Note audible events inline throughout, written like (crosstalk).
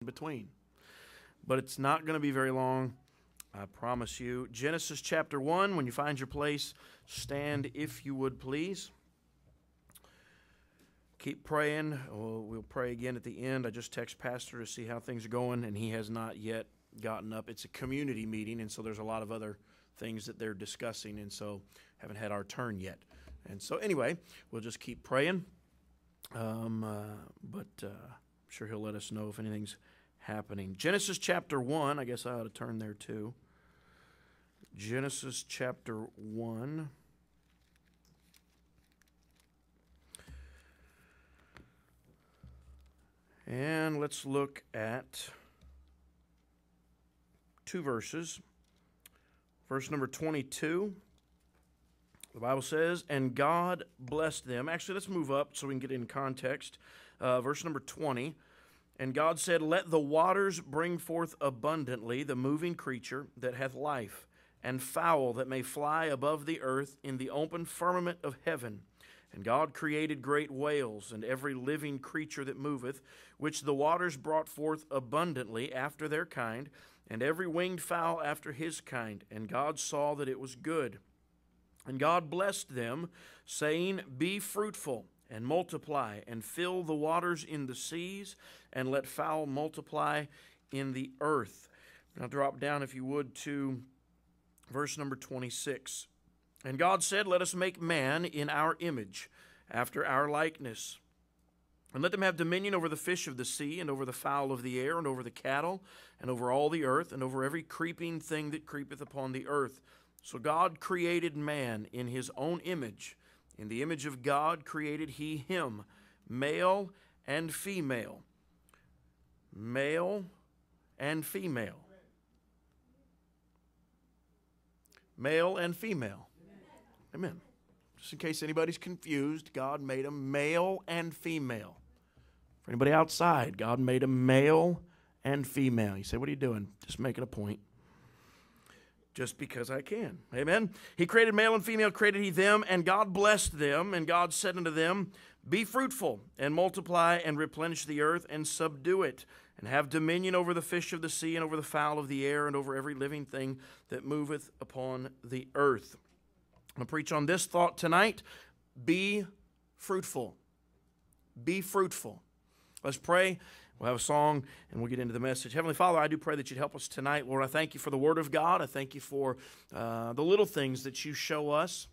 in between. But it's not going to be very long, I promise you. Genesis chapter 1, when you find your place, stand if you would please. Keep praying. We'll, we'll pray again at the end. I just text Pastor to see how things are going, and he has not yet gotten up. It's a community meeting, and so there's a lot of other things that they're discussing, and so haven't had our turn yet. And so, anyway, we'll just keep praying. Um, uh, but uh, I'm sure he'll let us know if anything's happening. Genesis chapter 1, I guess I ought to turn there too. Genesis chapter 1. And let's look at two verses. Verse number 22. The Bible says, and God blessed them. Actually, let's move up so we can get in context. Uh, verse number 20. And God said, Let the waters bring forth abundantly the moving creature that hath life, and fowl that may fly above the earth in the open firmament of heaven. And God created great whales and every living creature that moveth, which the waters brought forth abundantly after their kind, and every winged fowl after his kind. And God saw that it was good. And God blessed them, saying, Be fruitful and multiply, and fill the waters in the seas, and let fowl multiply in the earth. Now, drop down, if you would, to verse number 26. And God said, Let us make man in our image, after our likeness. And let them have dominion over the fish of the sea, and over the fowl of the air, and over the cattle, and over all the earth, and over every creeping thing that creepeth upon the earth. So God created man in his own image. In the image of God created he him, male and female. Male and female. Male and female. Amen. Just in case anybody's confused, God made them male and female. For anybody outside, God made them male and female. You say, What are you doing? Just making a point just because I can. Amen. He created male and female, created he them, and God blessed them, and God said unto them, Be fruitful, and multiply, and replenish the earth, and subdue it, and have dominion over the fish of the sea, and over the fowl of the air, and over every living thing that moveth upon the earth. I'm going to preach on this thought tonight. Be fruitful. Be fruitful. Let's pray. We'll have a song and we'll get into the message. Heavenly Father, I do pray that you'd help us tonight. Lord, I thank you for the Word of God. I thank you for uh, the little things that you show us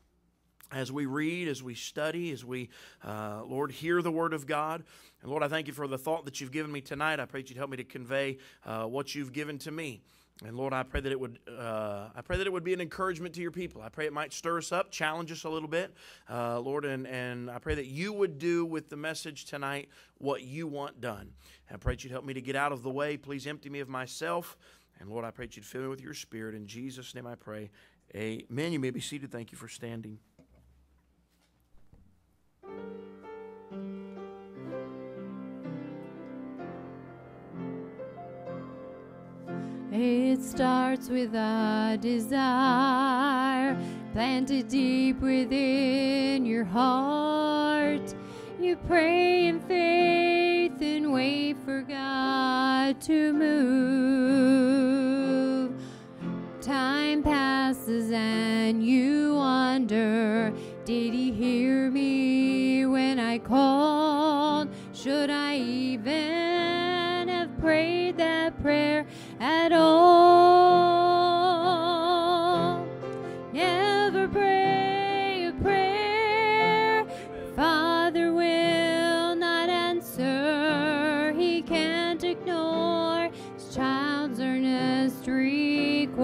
as we read, as we study, as we, uh, Lord, hear the Word of God. And Lord, I thank you for the thought that you've given me tonight. I pray that you'd help me to convey uh, what you've given to me. And Lord, I pray that it would, uh, I pray that it would be an encouragement to your people. I pray it might stir us up, challenge us a little bit, uh, Lord, and, and I pray that you would do with the message tonight what you want done. I pray that you'd help me to get out of the way. Please empty me of myself. And Lord, I pray that you'd fill me with your spirit. In Jesus' name I pray. Amen. You may be seated. Thank you for standing. It starts with a desire planted deep within your heart. You pray in faith and wait for God to move. Time passes and you wonder, did he hear me at all? Never pray a prayer Father will not answer. He can't ignore his child's earnest request.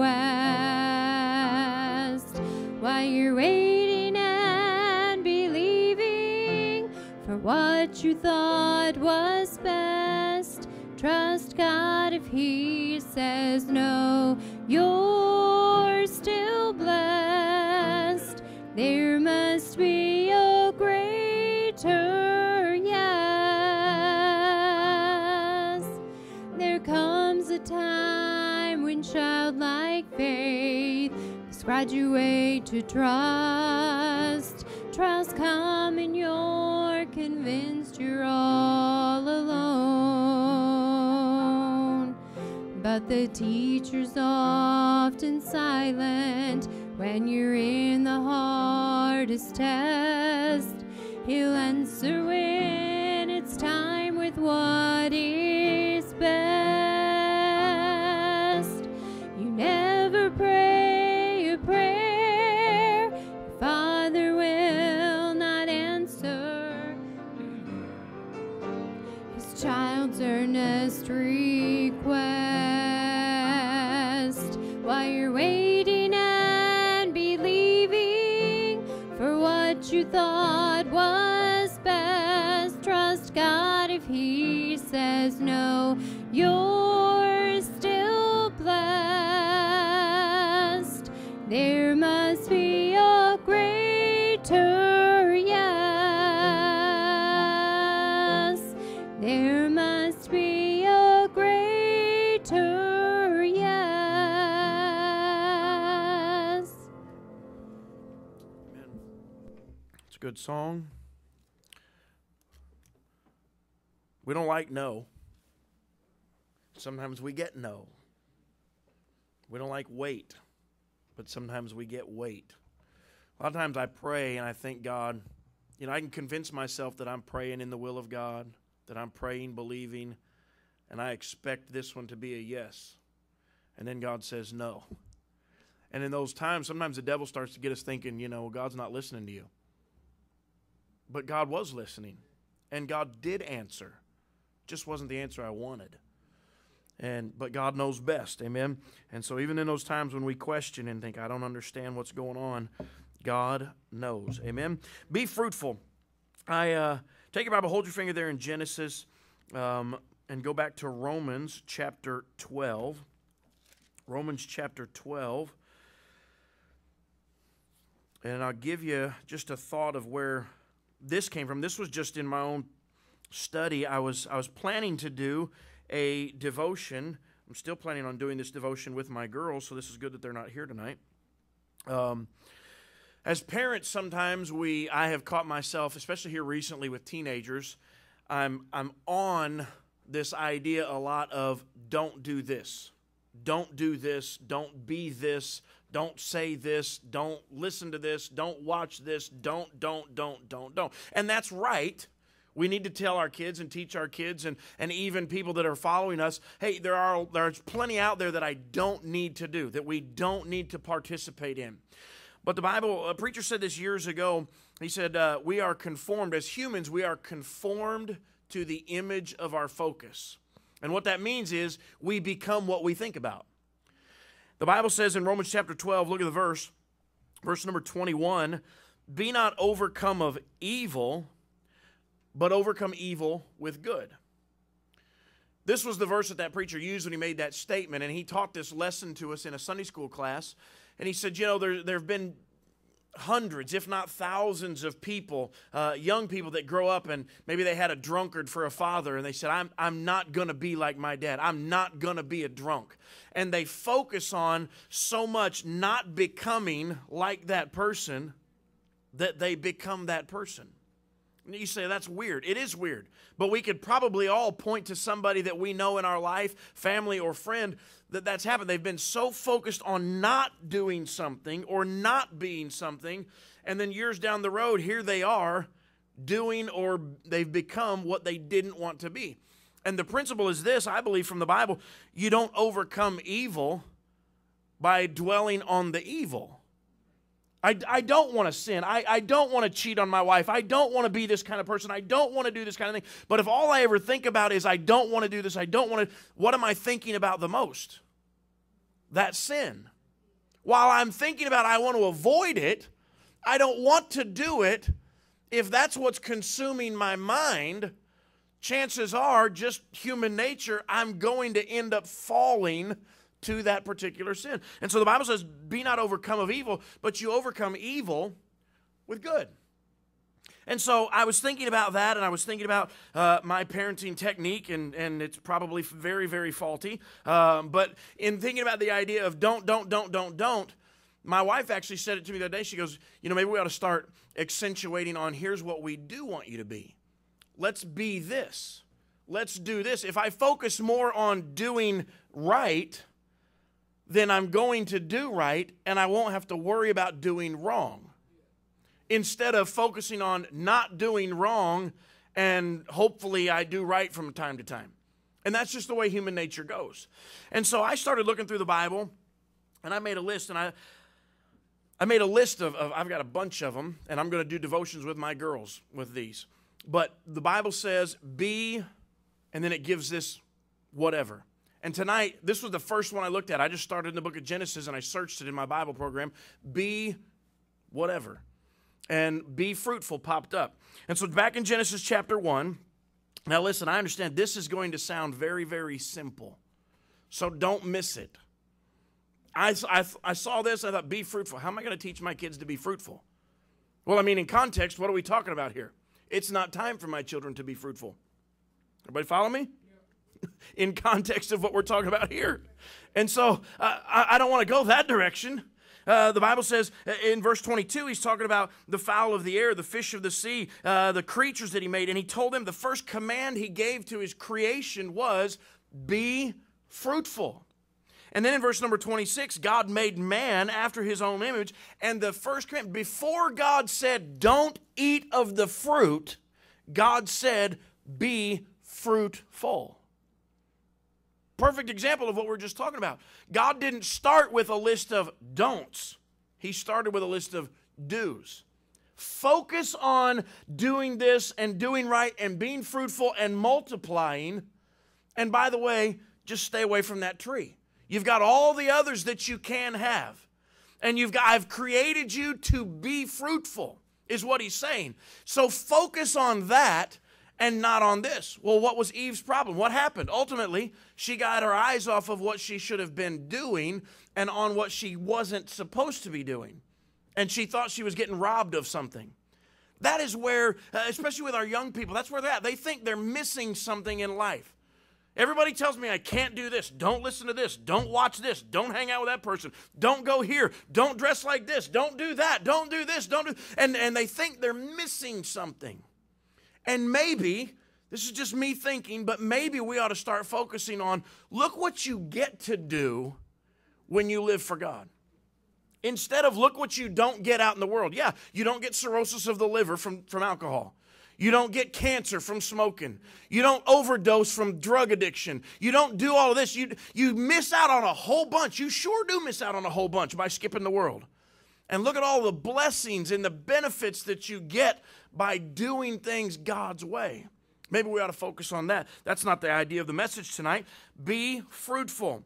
While you're waiting and believing for what you thought was best, trust God if He says no. You're still blessed. There must be a greater yes. There comes a time when childlike faith must graduate to trust. Trust come and you're convinced you're all alone. But the teacher's often silent when you're in the hardest test. He'll answer when it's time with what is best. Good song. We don't like no. Sometimes we get no. We don't like wait, but sometimes we get wait. A lot of times I pray and I thank God, you know, I can convince myself that I'm praying in the will of God, that I'm praying, believing, and I expect this one to be a yes. And then God says no. And in those times, sometimes the devil starts to get us thinking, you know, God's not listening to you. But God was listening, and God did answer. Just wasn't the answer I wanted. And but God knows best, amen. And so even in those times when we question and think, I don't understand what's going on, God knows, amen. Be fruitful. I uh, take your Bible, hold your finger there in Genesis, um, and go back to Romans chapter twelve. Romans chapter twelve. And I'll give you just a thought of where this came from. This was just in my own study. I was I was planning to do a devotion. I'm still planning on doing this devotion with my girls, so this is good that they're not here tonight. Um, as parents, sometimes we I have caught myself, especially here recently with teenagers, I'm I'm on this idea a lot of don't do this. Don't do this, don't be this, don't say this, don't listen to this, don't watch this, don't, don't, don't, don't, don't. And that's right. We need to tell our kids and teach our kids and, and even people that are following us, hey, there are there's plenty out there that I don't need to do, that we don't need to participate in. But the Bible, a preacher said this years ago. He said, uh, We are conformed, as humans, we are conformed to the image of our focus. And what that means is we become what we think about. The Bible says in Romans chapter 12, look at the verse, verse number 21 Be not overcome of evil, but overcome evil with good. This was the verse that that preacher used when he made that statement, and he taught this lesson to us in a Sunday school class. And he said, You know, there, there have been hundreds, if not thousands, of people, uh, young people that grow up and maybe they had a drunkard for a father and they said, I'm, I'm not going to be like my dad. I'm not going to be a drunk. And they focus on so much not becoming like that person that they become that person. You say that's weird. It is weird. But we could probably all point to somebody that we know in our life, family or friend, that that's happened. They've been so focused on not doing something or not being something, and then years down the road, here they are doing or they've become what they didn't want to be. And the principle is this I believe from the Bible you don't overcome evil by dwelling on the evil. I, I don't want to sin. I, I don't want to cheat on my wife. I don't want to be this kind of person. I don't want to do this kind of thing. But if all I ever think about is I don't want to do this, I don't want to, what am I thinking about the most? That sin. While I'm thinking about I want to avoid it, I don't want to do it. If that's what's consuming my mind, chances are, just human nature, I'm going to end up falling to that particular sin. And so the Bible says, Be not overcome of evil, but you overcome evil with good. And so I was thinking about that, and I was thinking about uh, my parenting technique, and, and it's probably very, very faulty. Um, but in thinking about the idea of don't, don't, don't, don't, don't, my wife actually said it to me the other day. She goes, You know, maybe we ought to start accentuating on here's what we do want you to be. Let's be this. let's do this. If I focus more on doing right, then I'm going to do right and I won't have to worry about doing wrong. Instead of focusing on not doing wrong and hopefully I do right from time to time. And that's just the way human nature goes. And so I started looking through the Bible and I made a list and I I made a list of, of I've got a bunch of them and I'm going to do devotions with my girls with these. But the Bible says be and then it gives this whatever. And tonight, this was the first one I looked at. I just started in the book of Genesis and I searched it in my Bible program. Be whatever. And be fruitful popped up. And so back in Genesis chapter 1, now listen, I understand this is going to sound very, very simple. So don't miss it. I, I, I saw this, I thought, be fruitful. How am I going to teach my kids to be fruitful? Well, I mean, in context, what are we talking about here? It's not time for my children to be fruitful. Everybody follow me? (laughs) in context of what we're talking about here. And so uh, I, I don't want to go that direction. Uh, the Bible says uh, in verse 22, he's talking about the fowl of the air, the fish of the sea, uh, the creatures that he made. And he told them the first command he gave to his creation was be fruitful. And then in verse number 26, God made man after his own image. And the first command, before God said, don't eat of the fruit, God said, be fruitful. Perfect example of what we are just talking about. God didn't start with a list of don'ts, He started with a list of do's. Focus on doing this and doing right and being fruitful and multiplying. And by the way, just stay away from that tree. You've got all the others that you can have. And you've got I've created you to be fruitful is what he's saying. So focus on that and not on this. Well, what was Eve's problem? What happened? Ultimately, she got her eyes off of what she should have been doing and on what she wasn't supposed to be doing. And she thought she was getting robbed of something. That is where, uh, especially with our young people, that's where they're at. They think they're missing something in life. Everybody tells me I can't do this. Don't listen to this. Don't watch this. Don't hang out with that person. Don't go here. Don't dress like this. Don't do that. Don't do this. Don't do and and they think they're missing something. And maybe, this is just me thinking, but maybe we ought to start focusing on look what you get to do when you live for God. Instead of look what you don't get out in the world. Yeah, you don't get cirrhosis of the liver from, from alcohol. You don't get cancer from smoking. You don't overdose from drug addiction. You don't do all of this. You, you miss out on a whole bunch. You sure do miss out on a whole bunch by skipping the world. And look at all the blessings and the benefits that you get by doing things God's way. Maybe we ought to focus on that. That's not the idea of the message tonight. Be fruitful.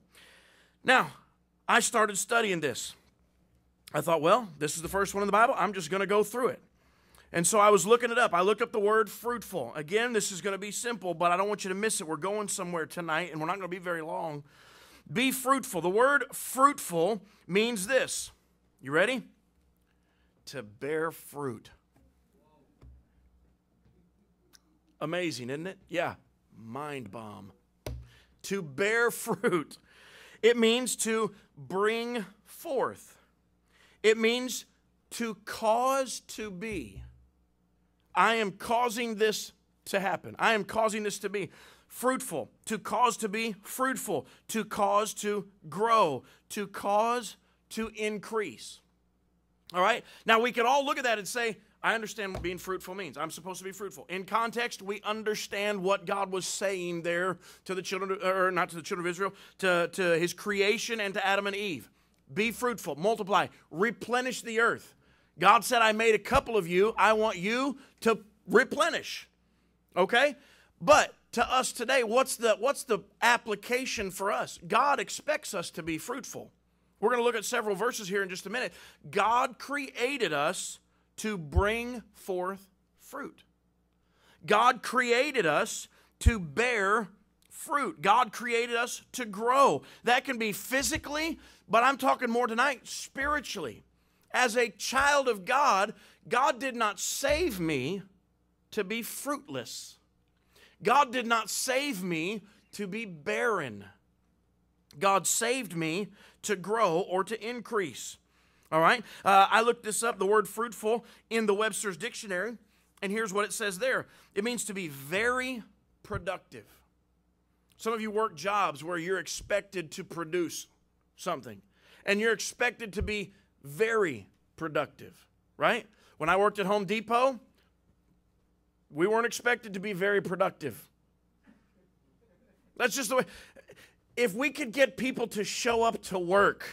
Now, I started studying this. I thought, well, this is the first one in the Bible. I'm just going to go through it. And so I was looking it up. I looked up the word fruitful. Again, this is going to be simple, but I don't want you to miss it. We're going somewhere tonight, and we're not going to be very long. Be fruitful. The word fruitful means this. You ready? To bear fruit. Amazing, isn't it? Yeah, mind bomb. To bear (laughs) fruit. It means to bring forth. It means to cause to be. I am causing this to happen. I am causing this to be fruitful, to cause to be fruitful, to cause to grow, to cause to increase. All right? Now we can all look at that and say, I understand what being fruitful means. I'm supposed to be fruitful. In context, we understand what God was saying there to the children, or not to the children of Israel, to, to his creation and to Adam and Eve. Be fruitful, multiply, replenish the earth. God said, I made a couple of you. I want you to replenish. Okay? But to us today, what's the, what's the application for us? God expects us to be fruitful. We're going to look at several verses here in just a minute. God created us to bring forth fruit. God created us to bear fruit. God created us to grow. That can be physically, but I'm talking more tonight spiritually. As a child of God, God did not save me to be fruitless. God did not save me to be barren. God saved me to grow or to increase. All right? Uh, I looked this up, the word fruitful, in the Webster's dictionary, and here's what it says there it means to be very productive. Some of you work jobs where you're expected to produce something and you're expected to be very productive, right? When I worked at Home Depot, we weren't expected to be very productive. That's just the way. If we could get people to show up to work,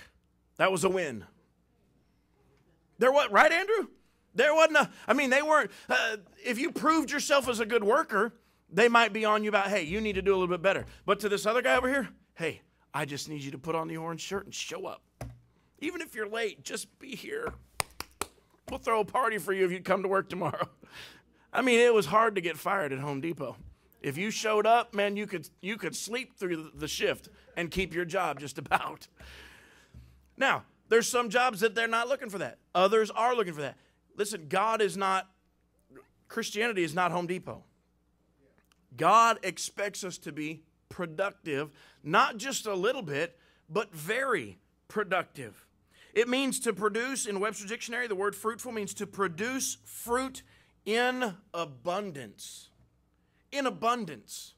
that was a win. There what, right, Andrew? There wasn't a, I mean, they weren't, uh, if you proved yourself as a good worker, they might be on you about, hey, you need to do a little bit better. But to this other guy over here, hey, I just need you to put on the orange shirt and show up. Even if you're late, just be here. We'll throw a party for you if you come to work tomorrow. (laughs) I mean, it was hard to get fired at Home Depot. If you showed up, man, you could you could sleep through the shift and keep your job just about. Now, there's some jobs that they're not looking for that. Others are looking for that. Listen, God is not Christianity is not Home Depot. God expects us to be productive, not just a little bit, but very productive. It means to produce, in Webster's dictionary, the word fruitful means to produce fruit in abundance. In abundance.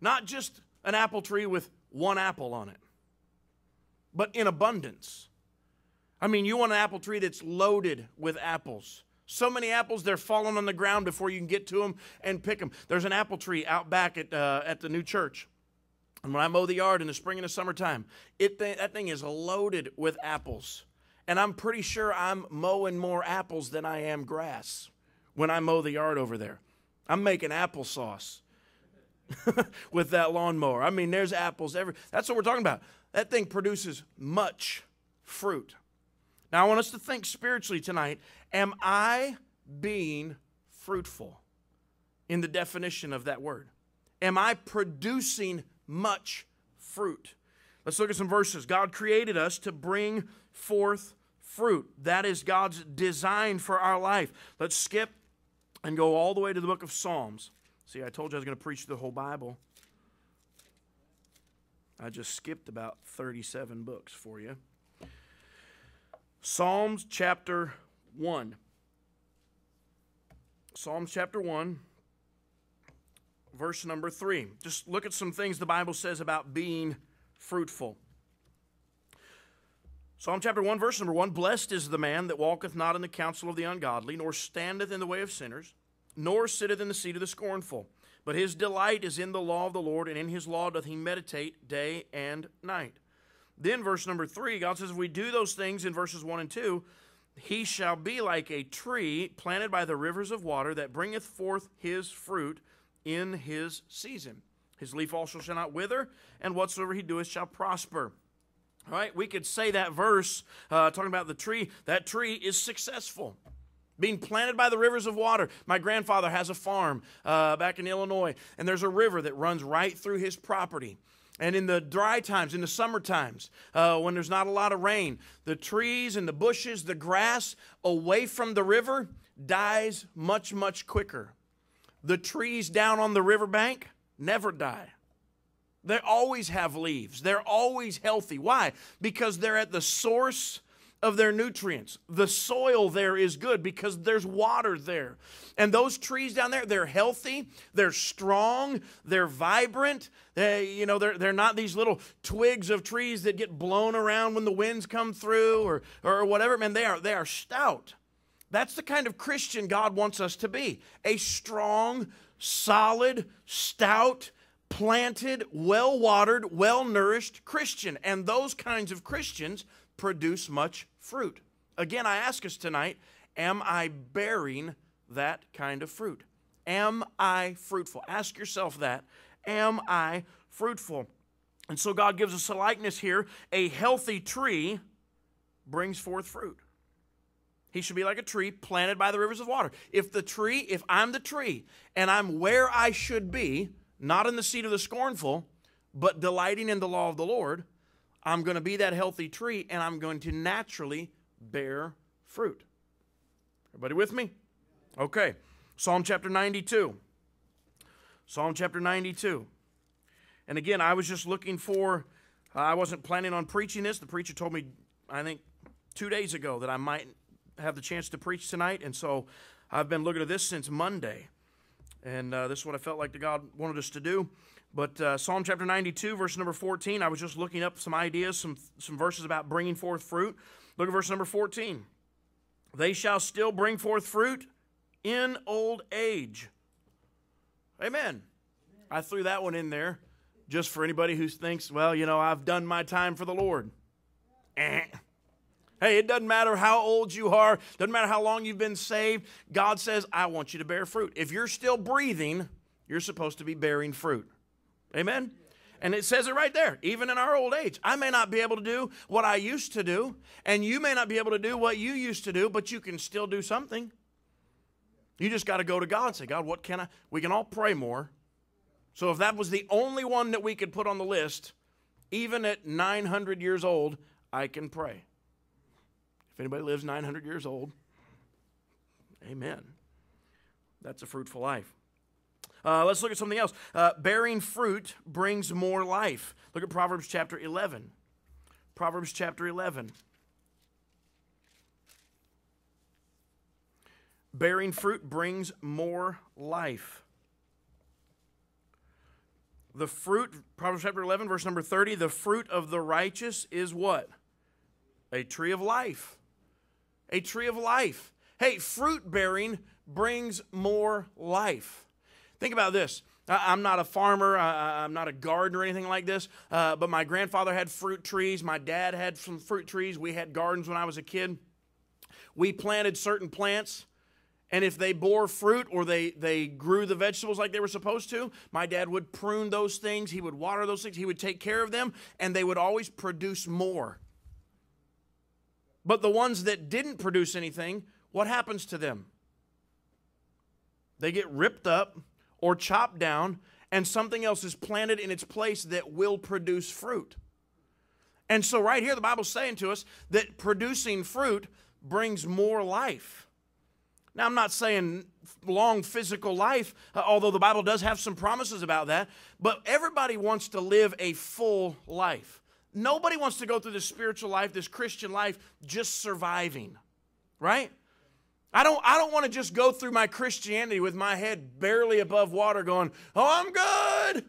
Not just an apple tree with one apple on it, but in abundance. I mean, you want an apple tree that's loaded with apples. So many apples, they're falling on the ground before you can get to them and pick them. There's an apple tree out back at, uh, at the new church. And when I mow the yard in the spring and the summertime, it th- that thing is loaded with apples. And I'm pretty sure I'm mowing more apples than I am grass when I mow the yard over there. I'm making applesauce (laughs) with that lawnmower. I mean, there's apples every. That's what we're talking about. That thing produces much fruit. Now, I want us to think spiritually tonight. Am I being fruitful in the definition of that word? Am I producing much fruit? Let's look at some verses. God created us to bring forth fruit. That is God's design for our life. Let's skip and go all the way to the book of Psalms. See, I told you I was going to preach the whole Bible. I just skipped about 37 books for you. Psalms chapter 1. Psalms chapter 1, verse number 3. Just look at some things the Bible says about being fruitful. Psalm chapter 1, verse number 1 Blessed is the man that walketh not in the counsel of the ungodly, nor standeth in the way of sinners, nor sitteth in the seat of the scornful. But his delight is in the law of the Lord, and in his law doth he meditate day and night. Then, verse number three, God says, if we do those things in verses one and two, he shall be like a tree planted by the rivers of water that bringeth forth his fruit in his season. His leaf also shall not wither, and whatsoever he doeth shall prosper. All right, we could say that verse, uh, talking about the tree, that tree is successful. Being planted by the rivers of water. My grandfather has a farm uh, back in Illinois, and there's a river that runs right through his property. And in the dry times, in the summer times, uh, when there's not a lot of rain, the trees and the bushes, the grass away from the river dies much, much quicker. The trees down on the riverbank never die. They always have leaves. They're always healthy. Why? Because they're at the source of their nutrients. The soil there is good because there's water there. And those trees down there, they're healthy, they're strong, they're vibrant. They, you know, they're, they're not these little twigs of trees that get blown around when the winds come through or, or whatever. Man, they are, they are stout. That's the kind of Christian God wants us to be a strong, solid, stout, planted, well watered, well nourished Christian. And those kinds of Christians produce much fruit. Again, I ask us tonight Am I bearing that kind of fruit? Am I fruitful? Ask yourself that. Am I fruitful? And so God gives us a likeness here. A healthy tree brings forth fruit. He should be like a tree planted by the rivers of water. If the tree, if I'm the tree and I'm where I should be, not in the seat of the scornful, but delighting in the law of the Lord, I'm going to be that healthy tree and I'm going to naturally bear fruit. Everybody with me? Okay. Psalm chapter 92. Psalm chapter 92. And again, I was just looking for, uh, I wasn't planning on preaching this. The preacher told me, I think, two days ago that I might have the chance to preach tonight. And so I've been looking at this since Monday. And uh, this is what I felt like the God wanted us to do. But uh, Psalm chapter 92, verse number 14, I was just looking up some ideas, some, some verses about bringing forth fruit. Look at verse number 14. They shall still bring forth fruit in old age. Amen. I threw that one in there just for anybody who thinks, well, you know, I've done my time for the Lord. Eh. Hey, it doesn't matter how old you are, doesn't matter how long you've been saved. God says, I want you to bear fruit. If you're still breathing, you're supposed to be bearing fruit. Amen? And it says it right there, even in our old age. I may not be able to do what I used to do, and you may not be able to do what you used to do, but you can still do something. You just got to go to God and say, God, what can I? We can all pray more. So if that was the only one that we could put on the list, even at 900 years old, I can pray. If anybody lives 900 years old, amen. That's a fruitful life. Uh, let's look at something else. Uh, bearing fruit brings more life. Look at Proverbs chapter 11. Proverbs chapter 11. Bearing fruit brings more life. The fruit, Proverbs chapter 11, verse number 30, the fruit of the righteous is what? A tree of life. A tree of life. Hey, fruit bearing brings more life. Think about this. I'm not a farmer, I'm not a gardener or anything like this, uh, but my grandfather had fruit trees. My dad had some fruit trees. We had gardens when I was a kid. We planted certain plants, and if they bore fruit or they, they grew the vegetables like they were supposed to, my dad would prune those things. He would water those things. He would take care of them, and they would always produce more. But the ones that didn't produce anything, what happens to them? They get ripped up or chopped down, and something else is planted in its place that will produce fruit. And so, right here, the Bible's saying to us that producing fruit brings more life. Now, I'm not saying long physical life, uh, although the Bible does have some promises about that, but everybody wants to live a full life. Nobody wants to go through this spiritual life, this Christian life, just surviving, right? I don't, I don't want to just go through my Christianity with my head barely above water going, oh, I'm good.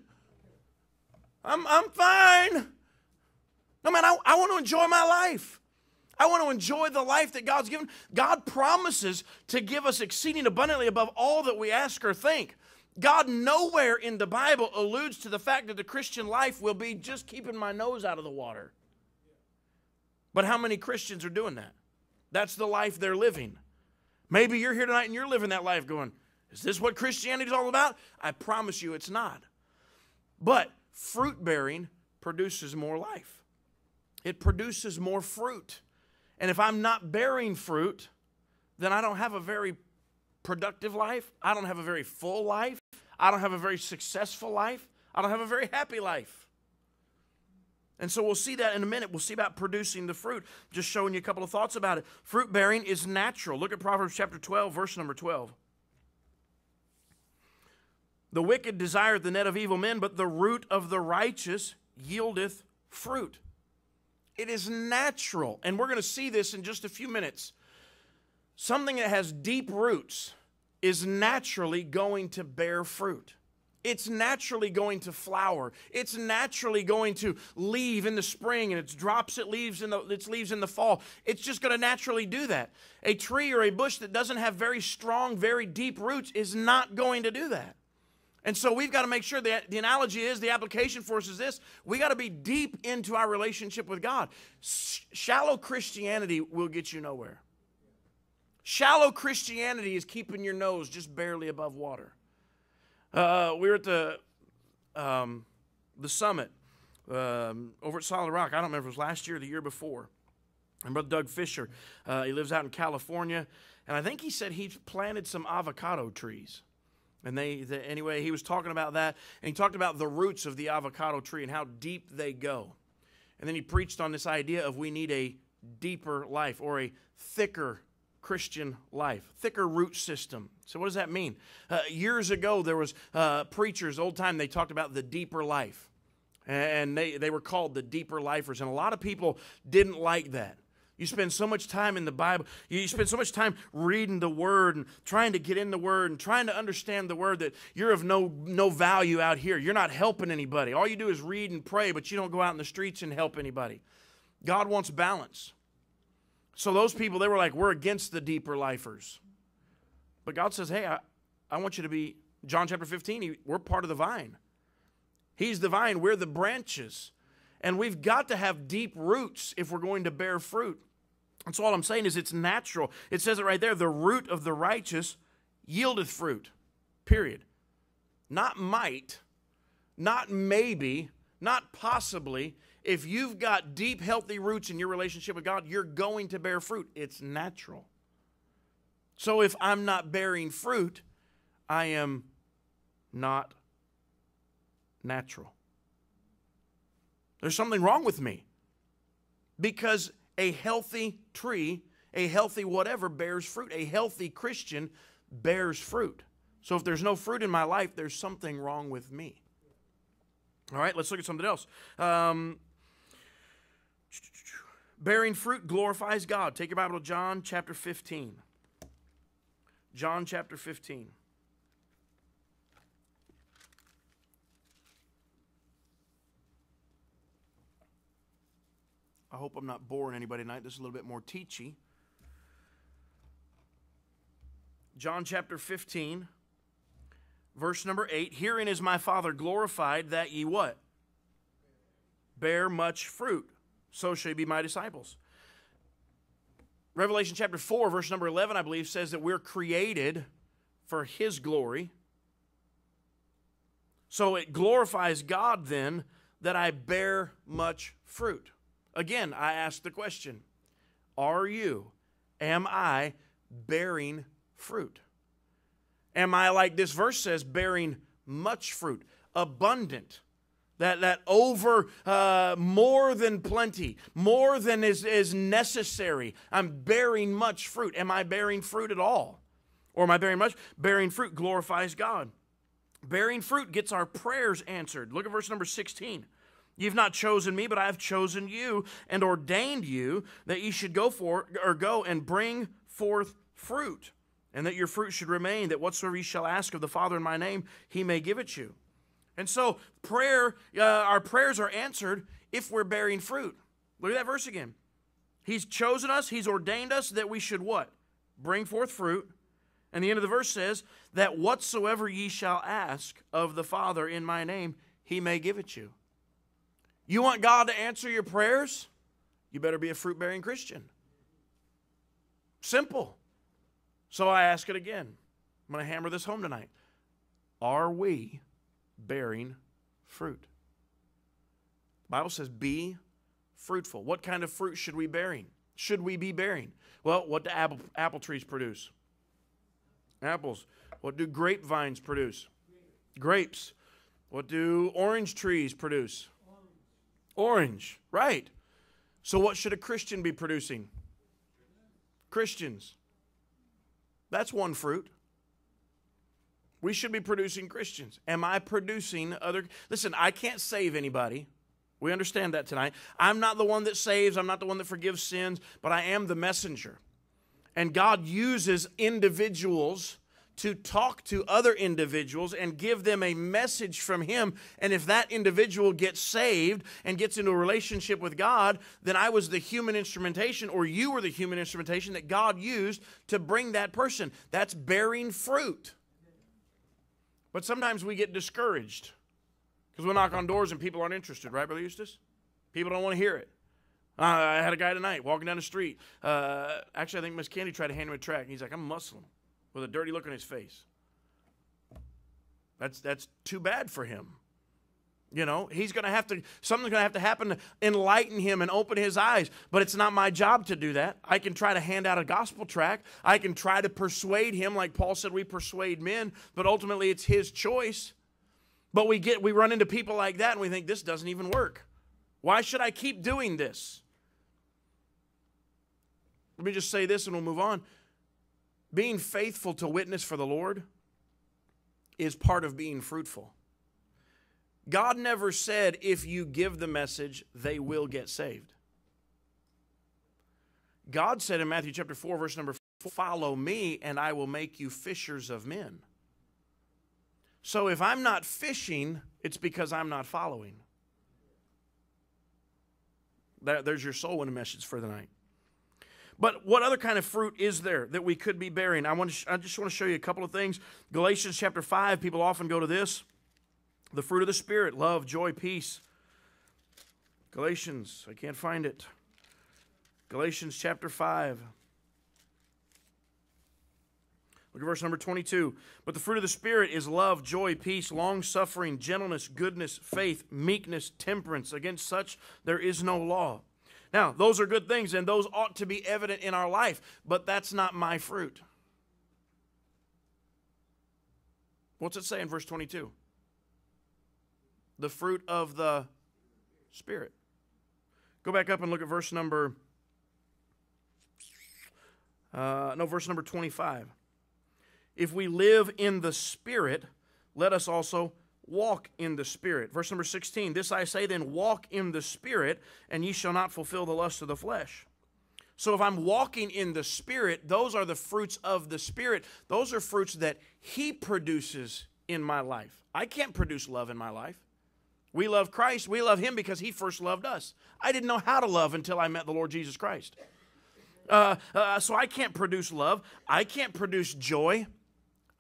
I'm, I'm fine. No, man, I, I want to enjoy my life. I want to enjoy the life that God's given. God promises to give us exceeding abundantly above all that we ask or think. God nowhere in the Bible alludes to the fact that the Christian life will be just keeping my nose out of the water. But how many Christians are doing that? That's the life they're living. Maybe you're here tonight and you're living that life going, is this what Christianity is all about? I promise you it's not. But fruit bearing produces more life, it produces more fruit. And if I'm not bearing fruit, then I don't have a very productive life. I don't have a very full life. I don't have a very successful life. I don't have a very happy life. And so we'll see that in a minute. We'll see about producing the fruit. Just showing you a couple of thoughts about it. Fruit bearing is natural. Look at Proverbs chapter 12, verse number 12. The wicked desireth the net of evil men, but the root of the righteous yieldeth fruit. It is natural. And we're going to see this in just a few minutes. Something that has deep roots is naturally going to bear fruit it's naturally going to flower. It's naturally going to leave in the spring and it drops its leaves in the its leaves in the fall. It's just going to naturally do that. A tree or a bush that doesn't have very strong, very deep roots is not going to do that. And so we've got to make sure that the analogy is, the application for us is this we got to be deep into our relationship with God. shallow Christianity will get you nowhere. Shallow Christianity is keeping your nose just barely above water. Uh, we were at the um, the summit um, over at Solid Rock. I don't remember if it was last year or the year before. And Brother Doug Fisher, uh, he lives out in California, and I think he said he planted some avocado trees. And they, the, anyway, he was talking about that, and he talked about the roots of the avocado tree and how deep they go. And then he preached on this idea of we need a deeper life or a thicker Christian life, thicker root system. So, what does that mean? Uh, years ago, there was uh, preachers, old time, they talked about the deeper life, and they, they were called the deeper lifers. And a lot of people didn't like that You spend so much time in the Bible. You spend so much time reading the Word and trying to get in the Word and trying to understand the Word that you're of no, no value out here. You're not helping anybody. All you do is read and pray, but you don't go out in the streets and help anybody. God wants balance. So those people, they were like, we're against the deeper lifers. But God says, hey, I, I want you to be, John chapter 15, he, we're part of the vine. He's the vine, we're the branches. And we've got to have deep roots if we're going to bear fruit. And so all I'm saying is it's natural. It says it right there the root of the righteous yieldeth fruit, period. Not might, not maybe, not possibly. If you've got deep, healthy roots in your relationship with God, you're going to bear fruit. It's natural. So if I'm not bearing fruit, I am not natural. There's something wrong with me because a healthy tree, a healthy whatever, bears fruit. A healthy Christian bears fruit. So if there's no fruit in my life, there's something wrong with me. All right, let's look at something else. Um, bearing fruit glorifies God. Take your Bible to John chapter 15. John chapter 15. I hope I'm not boring anybody tonight. This is a little bit more teachy. John chapter 15, verse number 8. Herein is my Father glorified that ye what? Bear much fruit. So shall ye be my disciples. Revelation chapter 4, verse number 11, I believe, says that we're created for his glory. So it glorifies God then that I bear much fruit. Again, I ask the question Are you, am I bearing fruit? Am I, like this verse says, bearing much fruit, abundant? That, that over uh, more than plenty, more than is, is necessary. I'm bearing much fruit. Am I bearing fruit at all? Or am I bearing much? Bearing fruit glorifies God. Bearing fruit gets our prayers answered. Look at verse number 16. You've not chosen me, but I have chosen you and ordained you that you should go for or go and bring forth fruit, and that your fruit should remain, that whatsoever ye shall ask of the Father in my name, he may give it you. And so, prayer, uh, our prayers are answered if we're bearing fruit. Look at that verse again. He's chosen us, he's ordained us that we should what? Bring forth fruit. And the end of the verse says, that whatsoever ye shall ask of the Father in my name, he may give it you. You want God to answer your prayers? You better be a fruit bearing Christian. Simple. So I ask it again. I'm going to hammer this home tonight. Are we bearing fruit? The Bible says, be fruitful. What kind of fruit should we bearing? Should we be bearing? Well, what do apple, apple trees produce? Apples. What do grapevines produce? Grapes. What do orange trees produce? Orange, right. So, what should a Christian be producing? Christians. That's one fruit. We should be producing Christians. Am I producing other? Listen, I can't save anybody. We understand that tonight. I'm not the one that saves, I'm not the one that forgives sins, but I am the messenger. And God uses individuals to talk to other individuals and give them a message from Him. And if that individual gets saved and gets into a relationship with God, then I was the human instrumentation, or you were the human instrumentation that God used to bring that person. That's bearing fruit. But sometimes we get discouraged because we'll knock on doors and people aren't interested, right, Brother Eustace? People don't want to hear it. Uh, I had a guy tonight walking down the street. Uh, actually, I think Miss Candy tried to hand him a track. And he's like, I'm Muslim with a dirty look on his face. That's, that's too bad for him. You know, he's going to have to, something's going to have to happen to enlighten him and open his eyes. But it's not my job to do that. I can try to hand out a gospel tract. I can try to persuade him, like Paul said, we persuade men, but ultimately it's his choice. But we get, we run into people like that and we think this doesn't even work. Why should I keep doing this? Let me just say this and we'll move on. Being faithful to witness for the Lord is part of being fruitful. God never said if you give the message, they will get saved. God said in Matthew chapter 4, verse number 4, Follow me, and I will make you fishers of men. So if I'm not fishing, it's because I'm not following. there's your soul winning message for the night. But what other kind of fruit is there that we could be bearing? I, want to, I just want to show you a couple of things. Galatians chapter 5, people often go to this the fruit of the Spirit love, joy, peace. Galatians, I can't find it. Galatians chapter 5. Look at verse number 22. But the fruit of the Spirit is love, joy, peace, long suffering, gentleness, goodness, faith, meekness, temperance. Against such there is no law. Now, those are good things, and those ought to be evident in our life, but that's not my fruit. What's it say in verse 22? The fruit of the Spirit. Go back up and look at verse number, uh, no, verse number 25. If we live in the Spirit, let us also walk in the Spirit. Verse number 16 This I say then, walk in the Spirit, and ye shall not fulfill the lust of the flesh. So if I'm walking in the Spirit, those are the fruits of the Spirit. Those are fruits that He produces in my life. I can't produce love in my life. We love Christ. We love Him because He first loved us. I didn't know how to love until I met the Lord Jesus Christ. Uh, uh, so I can't produce love. I can't produce joy.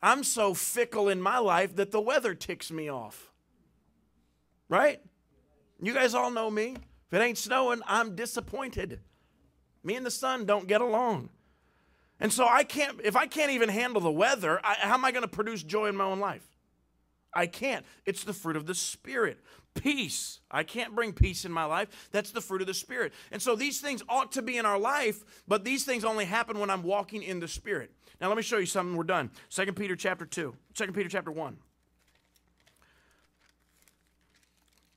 I'm so fickle in my life that the weather ticks me off. Right? You guys all know me. If it ain't snowing, I'm disappointed. Me and the sun don't get along. And so I can't, if I can't even handle the weather, I, how am I going to produce joy in my own life? I can't. It's the fruit of the Spirit. Peace. I can't bring peace in my life. That's the fruit of the Spirit. And so these things ought to be in our life, but these things only happen when I'm walking in the Spirit. Now let me show you something. We're done. 2 Peter chapter 2. 2 Peter chapter 1.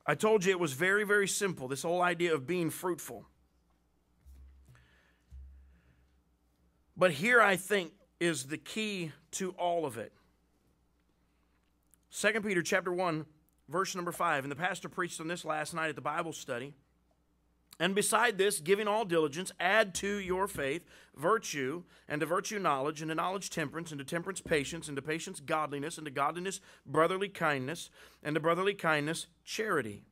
I told you it was very, very simple, this whole idea of being fruitful. But here I think is the key to all of it. 2 Peter chapter 1, verse number 5. And the pastor preached on this last night at the Bible study. And beside this, giving all diligence, add to your faith virtue, and to virtue knowledge, and to knowledge temperance, and to temperance patience, and to patience godliness, and to godliness brotherly kindness, and to brotherly kindness charity.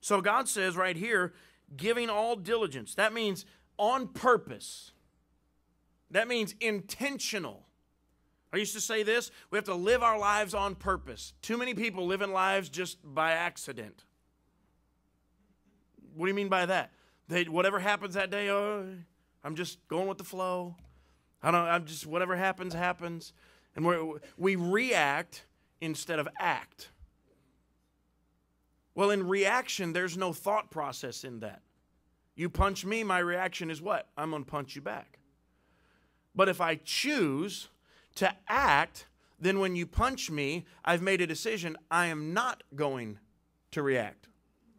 So God says right here, giving all diligence. That means on purpose. That means intentional. I used to say this we have to live our lives on purpose. Too many people live in lives just by accident. What do you mean by that? They, whatever happens that day, oh, I'm just going with the flow. I don't. I'm just whatever happens happens, and we we react instead of act. Well, in reaction, there's no thought process in that. You punch me, my reaction is what? I'm going to punch you back. But if I choose to act, then when you punch me, I've made a decision. I am not going to react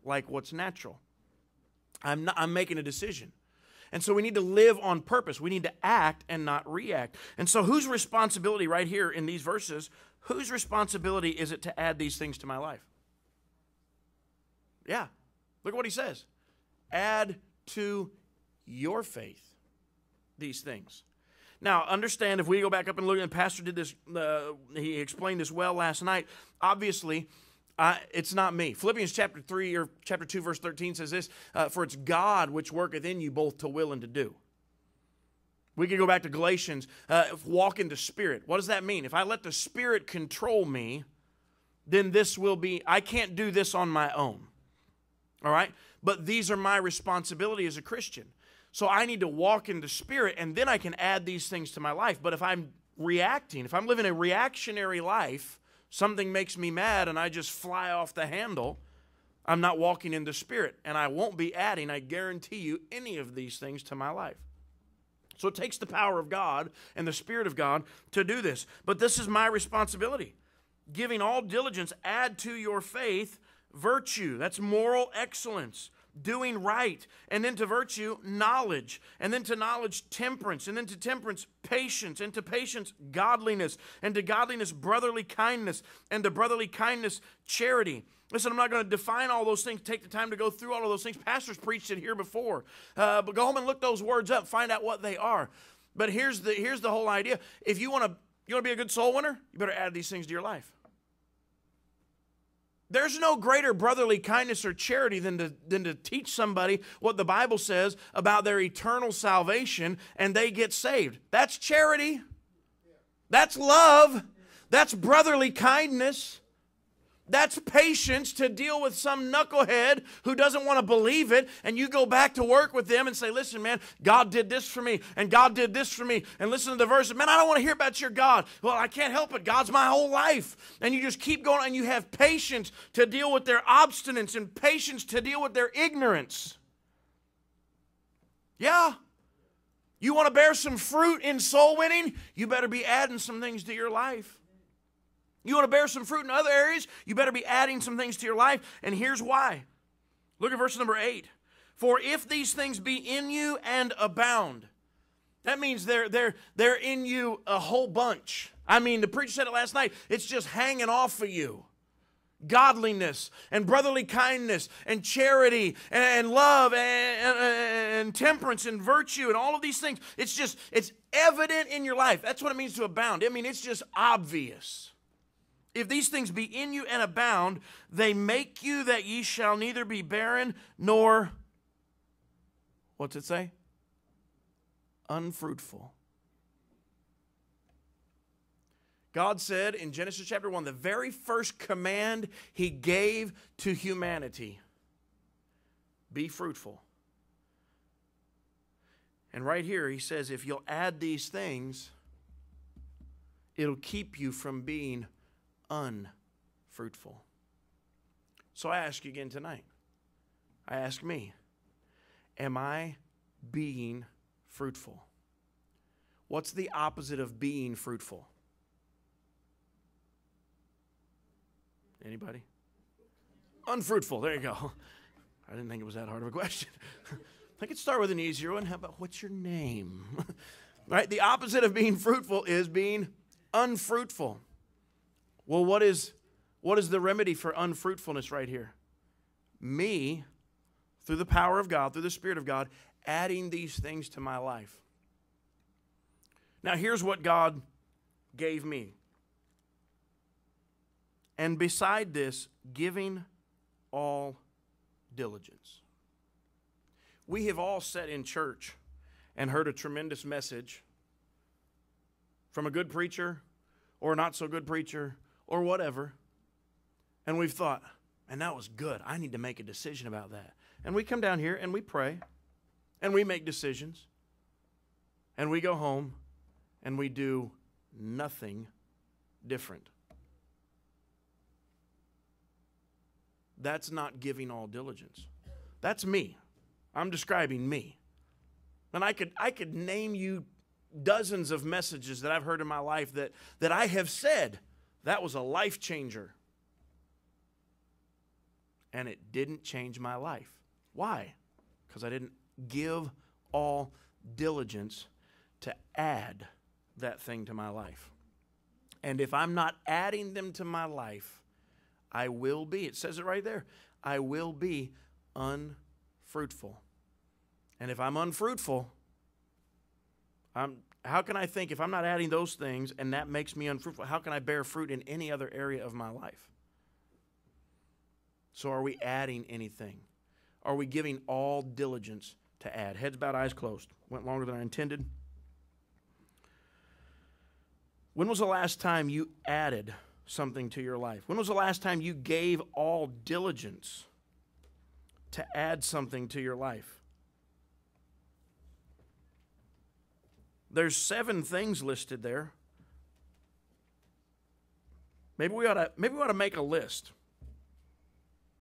like what's natural. I'm, not, I'm making a decision. And so we need to live on purpose. We need to act and not react. And so, whose responsibility right here in these verses, whose responsibility is it to add these things to my life? Yeah. Look at what he says add to your faith these things. Now, understand if we go back up and look, and Pastor did this, uh, he explained this well last night. Obviously, it's not me. Philippians chapter 3 or chapter 2, verse 13 says this uh, For it's God which worketh in you both to will and to do. We could go back to Galatians, uh, walk in the Spirit. What does that mean? If I let the Spirit control me, then this will be, I can't do this on my own. All right? But these are my responsibility as a Christian. So I need to walk in the Spirit, and then I can add these things to my life. But if I'm reacting, if I'm living a reactionary life, something makes me mad and I just fly off the handle, I'm not walking in the Spirit. And I won't be adding, I guarantee you, any of these things to my life. So it takes the power of God and the Spirit of God to do this. But this is my responsibility. Giving all diligence, add to your faith virtue. That's moral excellence doing right, and then to virtue, knowledge, and then to knowledge, temperance, and then to temperance, patience, and to patience, godliness, and to godliness, brotherly kindness, and to brotherly kindness, charity. Listen, I'm not going to define all those things, take the time to go through all of those things. Pastors preached it here before. Uh, but go home and look those words up, find out what they are. But here's the, here's the whole idea. If you want to you want to be a good soul winner, you better add these things to your life. There's no greater brotherly kindness or charity than to, than to teach somebody what the Bible says about their eternal salvation and they get saved. That's charity. That's love. That's brotherly kindness. That's patience to deal with some knucklehead who doesn't want to believe it, and you go back to work with them and say, Listen, man, God did this for me, and God did this for me. And listen to the verse, man, I don't want to hear about your God. Well, I can't help it. God's my whole life. And you just keep going, and you have patience to deal with their obstinance and patience to deal with their ignorance. Yeah. You want to bear some fruit in soul winning? You better be adding some things to your life. You want to bear some fruit in other areas? You better be adding some things to your life. And here's why. Look at verse number eight. For if these things be in you and abound, that means they're, they're, they're in you a whole bunch. I mean, the preacher said it last night. It's just hanging off of you. Godliness and brotherly kindness and charity and, love and, and, and temperance and virtue and all of these things. It's just, it's evident in your life. That's what it means to abound. I mean, it's just obvious. If these things be in you and abound, they make you that ye shall neither be barren nor, what's it say? Unfruitful. God said in Genesis chapter 1, the very first command he gave to humanity be fruitful. And right here, he says, if you'll add these things, it'll keep you from being unfruitful. So I ask you again tonight. I ask me, am I being fruitful? What's the opposite of being fruitful? Anybody? Unfruitful. There you go. I didn't think it was that hard of a question. (laughs) I could start with an easier one. How about what's your name? (laughs) right? The opposite of being fruitful is being unfruitful. Well, what is, what is the remedy for unfruitfulness right here? Me, through the power of God, through the Spirit of God, adding these things to my life. Now, here's what God gave me. And beside this, giving all diligence. We have all sat in church and heard a tremendous message from a good preacher or a not so good preacher or whatever. And we've thought, and that was good. I need to make a decision about that. And we come down here and we pray and we make decisions and we go home and we do nothing different. That's not giving all diligence. That's me. I'm describing me. And I could, I could name you dozens of messages that I've heard in my life that, that I have said that was a life changer. And it didn't change my life. Why? Because I didn't give all diligence to add that thing to my life. And if I'm not adding them to my life, I will be, it says it right there, I will be unfruitful. And if I'm unfruitful, I'm how can I think if I'm not adding those things and that makes me unfruitful, how can I bear fruit in any other area of my life? So, are we adding anything? Are we giving all diligence to add? Heads bowed, eyes closed. Went longer than I intended. When was the last time you added something to your life? When was the last time you gave all diligence to add something to your life? There's seven things listed there. Maybe we ought to maybe we ought to make a list.